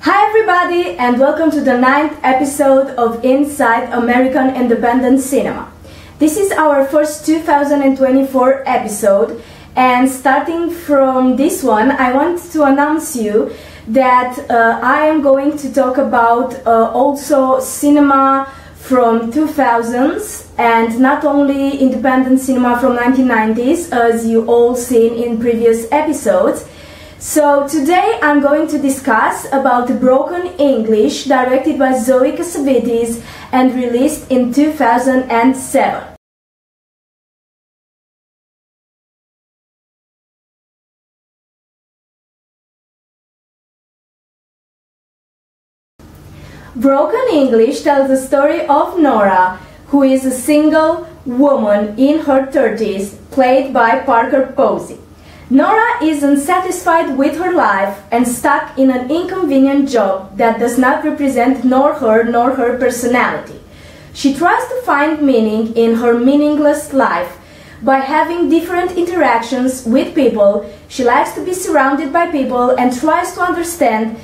Hi, everybody, and welcome to the ninth episode of Inside American Independent Cinema. This is our first 2024 episode, and starting from this one, I want to announce you that uh, I am going to talk about uh, also cinema from 2000s and not only independent cinema from 1990s as you all seen in previous episodes so today I'm going to discuss about Broken English directed by Zoe Cassavetes and released in 2007. Broken English tells the story of Nora, who is a single woman in her 30s, played by Parker Posey. Nora is unsatisfied with her life and stuck in an inconvenient job that does not represent nor her nor her personality. She tries to find meaning in her meaningless life by having different interactions with people. She likes to be surrounded by people and tries to understand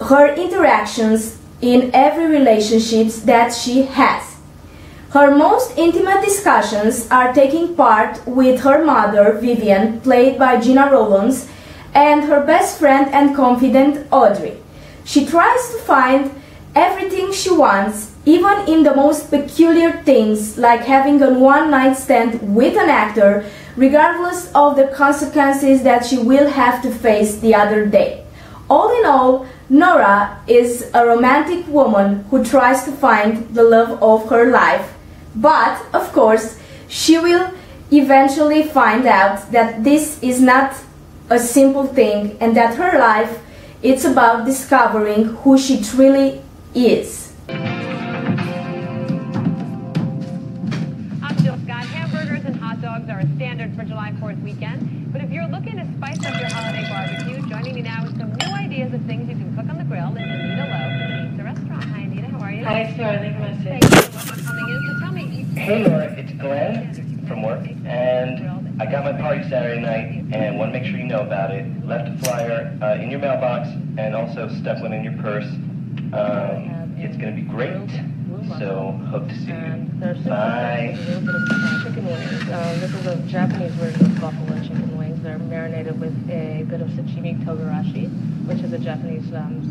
her interactions in every relationships that she has. Her most intimate discussions are taking part with her mother, Vivian, played by Gena Rowlands, and her best friend and confidant, Audrey. She tries to find everything she wants, even in the most peculiar things, like having a one night stand with an actor, regardless of the consequences that she will have to face the other day. All in all, Nora is a romantic woman who tries to find the love of her life but, of course, she will eventually find out that this is not a simple thing and that her life it's about discovering who she truly is. I'm Jill Scott. Hamburgers and hot dogs are a standard for July 4th weekend. But if you're looking to spice up your holiday barbecue, joining me now with some ideas of things you can cook on the grill is Anita Lowe from Pizza Restaurant. Hi, Anita. How are you? Hi, Sarah. Thank you for Thank you so much coming in. So tell me, Hey, Laura. It's Glenn from work, and I got my party Saturday night, and want to make sure you know about it. Left a flyer uh, in your mailbox, and also stuck one in your purse. Um, it's going to be great, so hope to see you. there's Bye. a little bit of uh, chicken wings. Um, this is a Japanese version of buffalo chicken Marinated with a bit of shichimi togarashi, which is a Japanese um,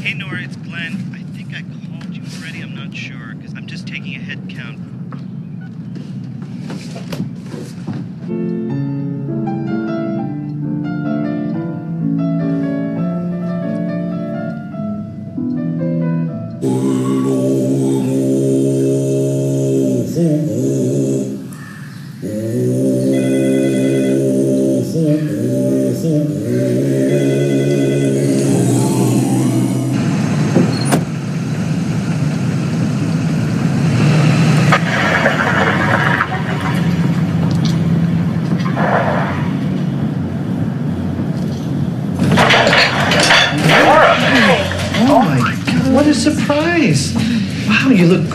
Hey Nora, it's Glenn. I think I called you already. I'm not sure because I'm just taking a head count.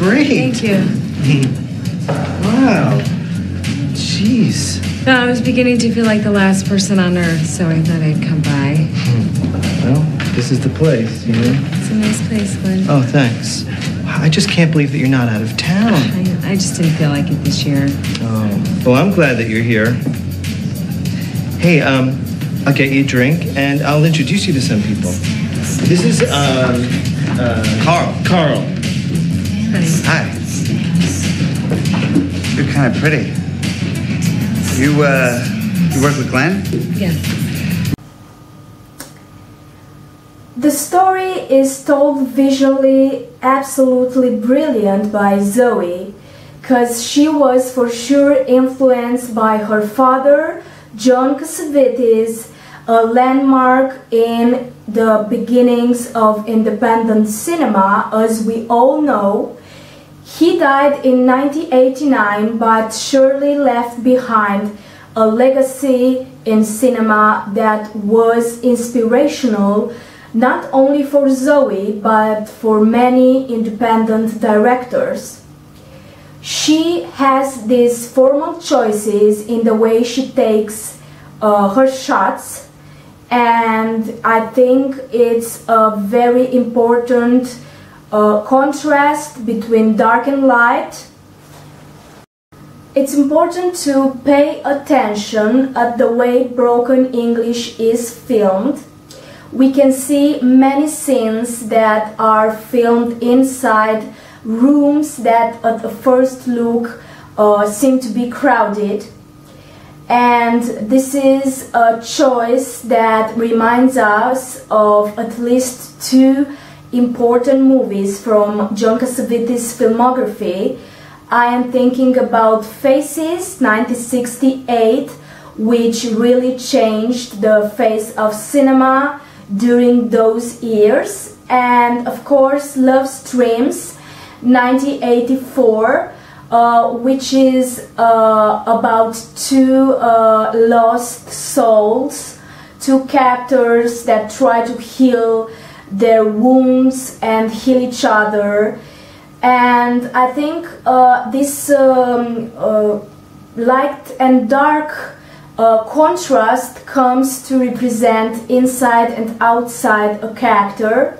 Great. Thank you. Wow. Jeez. No, I was beginning to feel like the last person on earth, so I thought I'd come by. Well, this is the place, you know? It's a nice place, Glenn. Oh, thanks. I just can't believe that you're not out of town. I, I just didn't feel like it this year. Oh, well, I'm glad that you're here. Hey, um, I'll get you a drink and I'll introduce you to some people. This is, um, uh, Carl. Carl. Honey. Hi. You're kind of pretty. You, uh, you work with Glenn? Yes. The story is told visually absolutely brilliant by Zoe because she was for sure influenced by her father, John Cassavetes, a landmark in the beginnings of independent cinema, as we all know. He died in 1989 but surely left behind a legacy in cinema that was inspirational not only for Zoe but for many independent directors. She has these formal choices in the way she takes uh, her shots and I think it's a very important uh, contrast between dark and light. It's important to pay attention at the way broken English is filmed. We can see many scenes that are filmed inside rooms that at the first look uh, seem to be crowded and this is a choice that reminds us of at least two important movies from John Cassavetes' filmography. I am thinking about Faces 1968, which really changed the face of cinema during those years, and of course Love Streams 1984 uh, which is uh, about two uh, lost souls, two captors that try to heal their wounds and heal each other. And I think uh, this um, uh, light and dark contrast comes to represent inside and outside a character.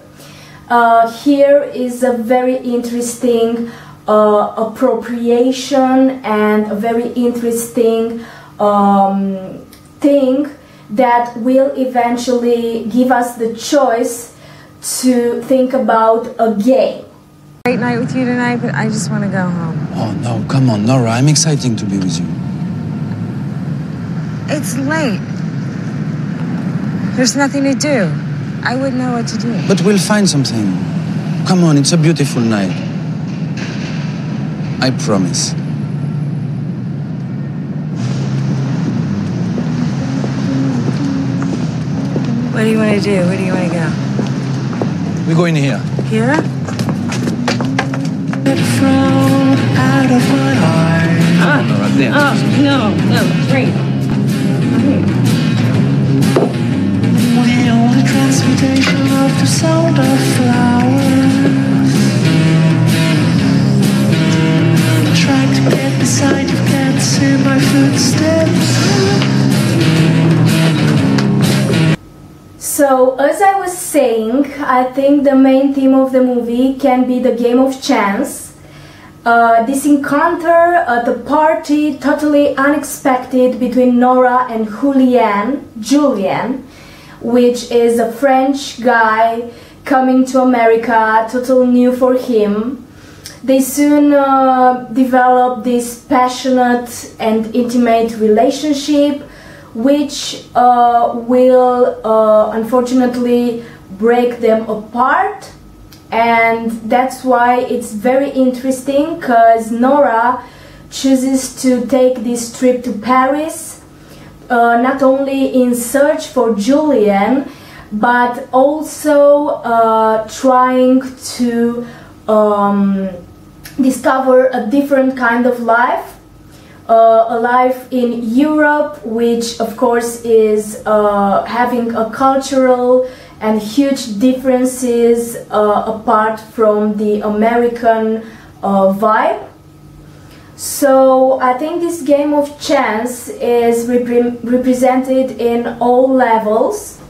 here is a very interesting uh, appropriation and a very interesting um, thing that will eventually give us the choice to think about a game. Great night with you tonight, but I just want to go home. Oh, no, come on, Nora. I'm excited to be with you. It's late. There's nothing to do. I wouldn't know what to do. But we'll find something. Come on, it's a beautiful night. I promise. What do you want to do? Where do you want to go? We're in here. Here? out of my heart. Oh, no, no, great. The only transmutation of the sound of flowers. Try to get beside you, can't see my footsteps. So, as I was saying, I think the main theme of the movie can be the game of chance. Uh, this encounter at the party, totally unexpected, between Nora and Julien, Julien, which is a French guy coming to America, totally new for him they soon uh, develop this passionate and intimate relationship which uh, will uh, unfortunately break them apart. And that's why it's very interesting because Nora chooses to take this trip to Paris uh, not only in search for Julien but also uh, trying to um, discover a different kind of life uh, a life in Europe, which of course is uh, having a cultural and huge differences uh, apart from the American uh, vibe. So I think this game of chance is repre represented in all levels.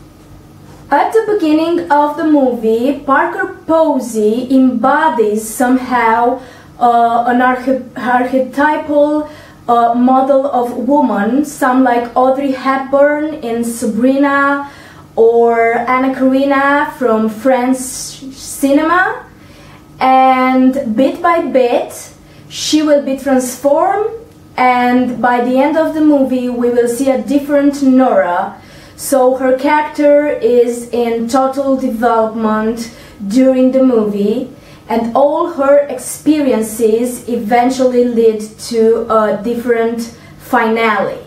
At the beginning of the movie, Parker Posey embodies somehow uh, an archety archetypal uh, model of woman, some like Audrey Hepburn in Sabrina or Anna Karina from French cinema. And bit by bit, she will be transformed and by the end of the movie, we will see a different Nora. So her character is in total development during the movie, and all her experiences eventually lead to a different finale.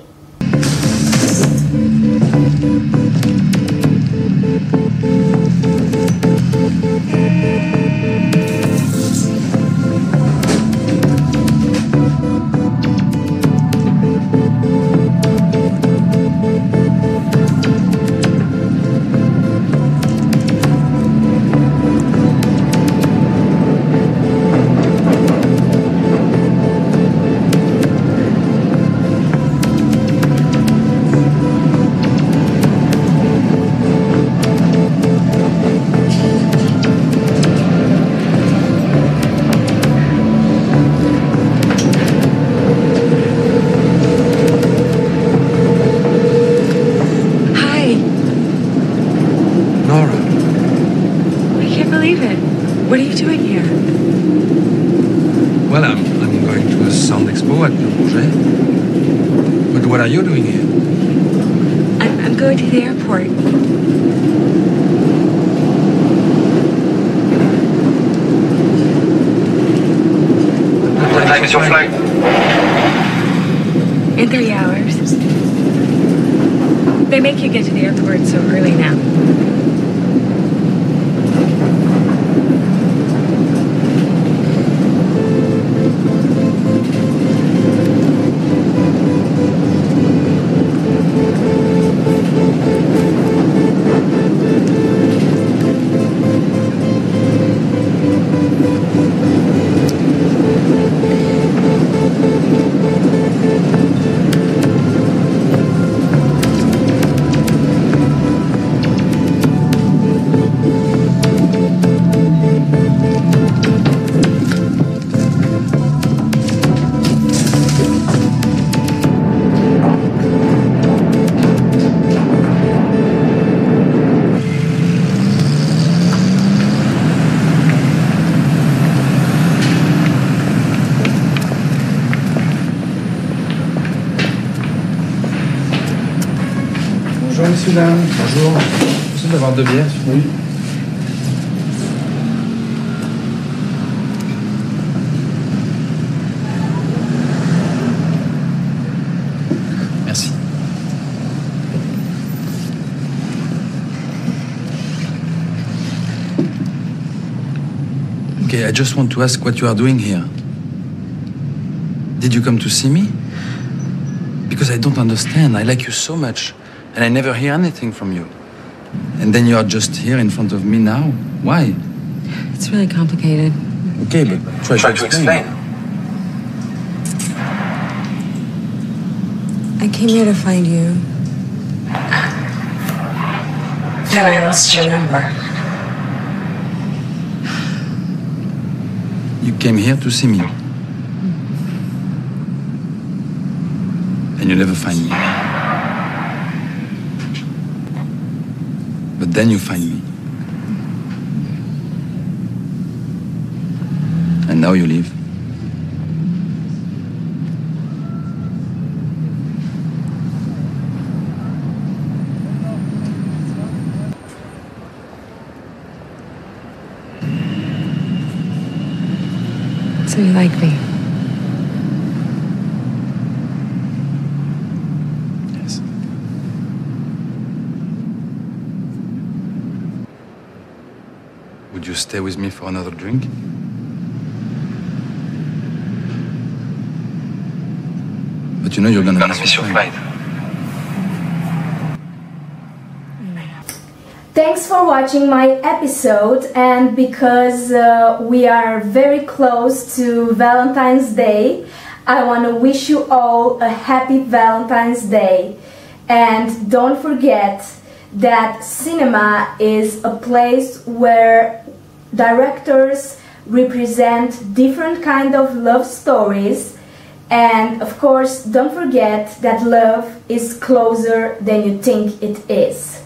Believe it. What are you doing here? well, I'm, I'm going to a sound expo at Le Bourget. But what are you doing here? I'm, I'm going to the airport. What time is your flight? In three hours. They make you get to the airport so early now. Bonjour, dames. Bonjour. Possible d'avoir deux bières, vous plaît Merci. Okay, I just want to ask what you are doing here. Did you come to see me? Because I don't understand. I like you so much, and I never hear anything from you. And then you are just here in front of me now. Why? It's really complicated. Okay, but try, to explain. I came here to find you. Then I lost your number. You came here to see me. And you never find me. Then you find me. And now you leave. So you like me? Stay with me for another drink? But you know you're gonna, miss your flight. Thanks for watching my episode and because uh, we are very close to Valentine's Day, I want to wish you all a happy Valentine's Day. And don't forget that cinema is a place where directors represent different kind of love stories and of course don't forget that love is closer than you think it is.